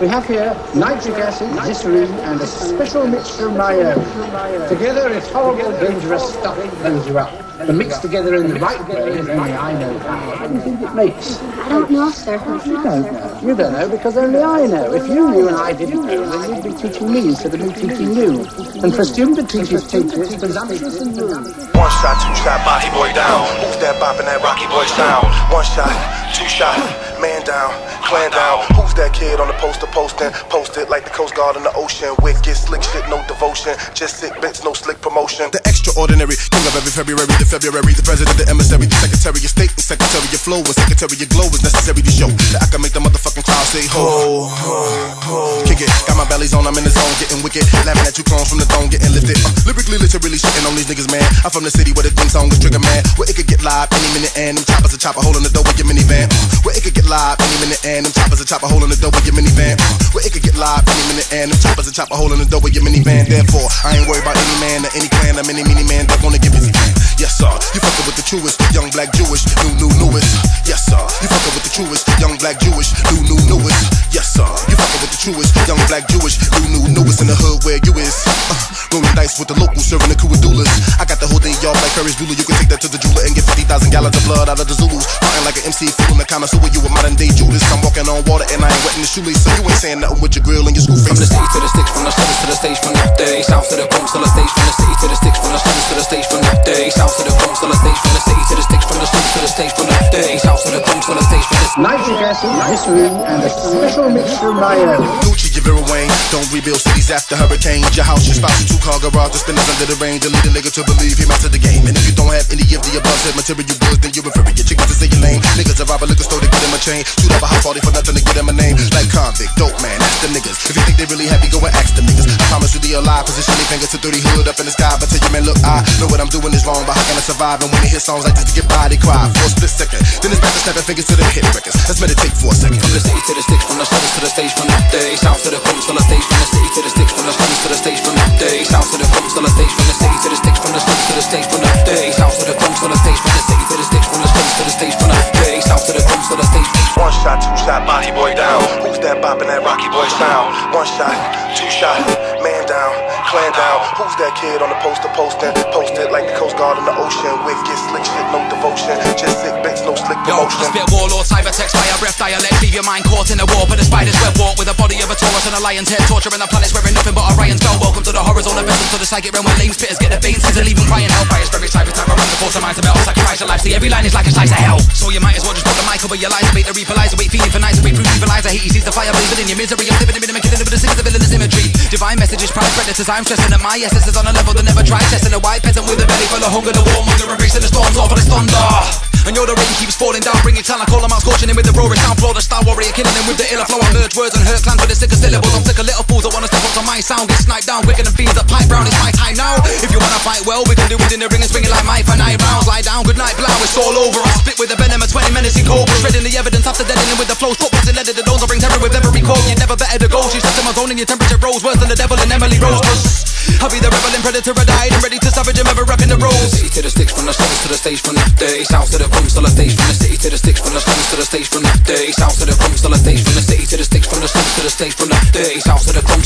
We have here nitric acid, glycerine, and a special mixture of own. Together, it's horrible, dangerous stuff that blows you up. The mixed together in the right way is only I know how. What do you think it makes? I don't know, sir. You don't know. You don't know because only I know. If you knew and I didn't know, then you'd be teaching me instead of me teaching you. And for a student that teaches teachers, presumptuous and rude. One shot, two shot, body boy down. Who's that bopping that Rocky Boy sound? One shot, two shot, man down, clan down. Who's that kid on the poster posting? Posted like the Coast Guard in the ocean. Wicked, slick shit, no devotion. Just sick bits, no slick promotion. The extraordinary king of every February to February. The president, the emissary, the secretary of state, the secretary of flow, and secretary of glow is necessary to show that I can make the motherfucking crowd say ho, ho, ho. Kick it, got my bellies on, I'm in the zone, getting wicked. Laughing at you clones from the throne, getting lifted. Uh, lyrically, literally shitting on these niggas, man. I'm from the city where the thing song is trigger, man. Where it could get live any minute and them choppers a chop a hole in the door with your minivan. Uh, where it could get live any minute and them choppers a chop a hole in the door with your minivan. Uh, where it could get live any minute and them choppers a chop a hole in the door with your minivan. Therefore, I ain't worried about any man or any clan or many, many man that wanna get busy. Yes, sir. You fucking with the truest, young black Jewish, new, new, newest. Yes, sir. You fucking with the truest, young black Jewish, new, new, newest. Yes, sir. Truest, young black Jewish, new, new, newest in the hood where you is. Uh, rolling dice with the locals, serving the crew of doulas. I got the whole thing, y'all like Ferris Bueller. You can take that to the jeweler and get 50,000 gallons of blood out of the Zulus. Fighting like an MC, feeling the kind of sewer you a modern day Judas. I'm walking on water and I ain't wetting the shoelace, so you ain't saying nothing with your grill and your school From the face. city to the sticks, from the slutters to the stage, from the day south to the Bronx to the stage, from the city to the sticks, from the slutters to the stage, from the day south to the Bronx to the stage, from the city to the sticks, from the slutters to the stage, from the day south to the Bronx to the stage, from the Nitric acid, glycerine, and a special mix from my own. Gucci, you Vera Wang. Don't rebuild cities after hurricanes. Your house, your spouse, your two car garage, the spinners under the rain. To lead a nigga to believe he mastered the game. And if you don't have any of the above said material goods, then you're inferior. Chickens to say your lame. Niggas that rob a liquor store to a chain. Shoot up a house party for nothing to get him a name. Like convict, dope man, that's the niggas. If you think they really happy, go and ask the niggas. I promise you they alive. Position their finger to 30 hood up in the sky. But tell you, man, look, I know what I'm doing is wrong, but how can I survive? And when they hear songs like this to get by, they cry for a split second. Then it's back to snapping fingers to the hit records. Let's meditate for a second. From the city to the sticks, from the slutters to the stage, from the day south to the Bronx to the stage, from the city to the sticks, from the slutters to the stage, from the day south to the Bronx to the stage, from the city to the sticks, from the slutters to the stage, from the day south to the Bronx to the stage, from the city to the to the Bronx to the stage. One shot, two shot, body boy down. Who's that bopping that Rocky Boy sound? One shot, two shot, man down, clan down. Who's that kid on the poster posting? Posted like the Coast Guard in the ocean. Wicked, slick shit, no devotion. Just sick bits, no slick promotion. Yo, spit warlord, cyber text, fire breath, dialect, leave your mind caught in a war. But the spider's web walk with the body of a Taurus and a lion's head, torturing the planets wearing nothing but Orion's belt. Welcome to the zone, events to the psychic realm where lame spitters get the veins, sizzle, even crying hellfire's very cyber time. Around the force of minds of metal, sacrifice your life. See, every line is like a slice of hell. So you might as well just put the mic over your lies, bait the reaperizer, wait, feeling for nights, wait, proof evilizer. He sees the fire blazing in your misery. I'm living in killing it with the singers, the villainous imagery. Divine messages, pride predators. I'm stressing that my essence is on a level that never tried testing. A white peasant with a belly full of hunger, the warmonger, embracing the storms, all for the thunder. And you're the rain keeps falling down, bringing down. I call them out, scorching him with the roaring sound. Floor the star warrior, killing him with the iller flow. I merge words and hurt clans with the sicker syllables. I'm sick of little fools that wanna step up to my sound, get sniped down quicker than fiends that pipe brown. It's my time now. If you wanna fight well, we can do it in the ring and swing it like my for night rounds. Lie down, good night, it's all over. I spit with the venom of 20 menacing cobras, shredding the evidence after deadening with the flows. Footballs and leather, the domes, I bring terror with every quote. You never better the goals. You set in my zone and your temperature rose worse than the devil and Emily Rose. I'll be the rebel and predator, I died and ready to savage him ever rocking the rose. city to the sticks, from the slutters to the stage, from the day south to the Bronx to the stage, from the city to the sticks, from the slutters to the stage, from the day south to the Bronx to the stage, from the city to the sticks, from the slutters to the stage, from the day south to the Bronx